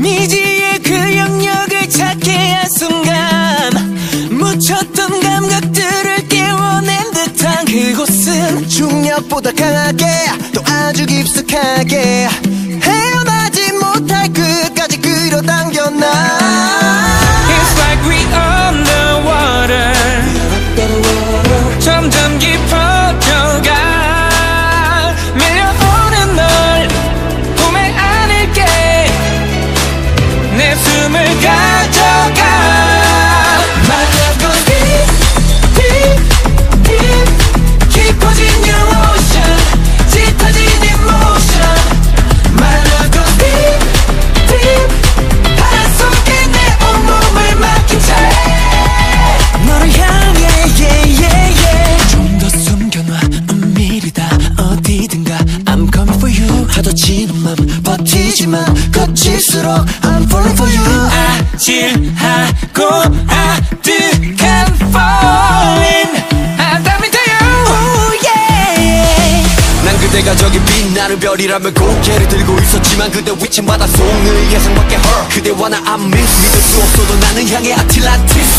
미지의 그 영역을 찾게 한 순간 묻혔던 감각들을 깨워낸 듯한 그곳은 중력보다 강하게 또 아주 깊숙하게 파도 치는 맘 버티지만 거칠수록 I'm falling for you. 아찔하고 아득한 falling. to you oh, yeah. 난 그대가 저기 빛나는 별이라면 고개를 들고 있었지만 그대 위치 바닷속을 예상 밖에 her. 그대와 나 I miss 믿을 수 없어도 나는 향해 아틀란티스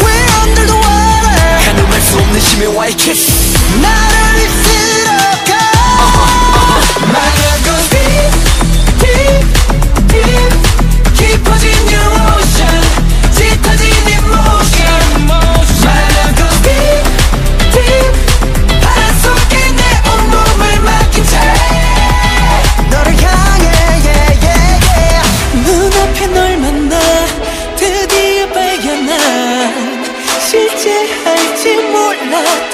We're under the water 가늠할 수 없는 심해와의 kiss 드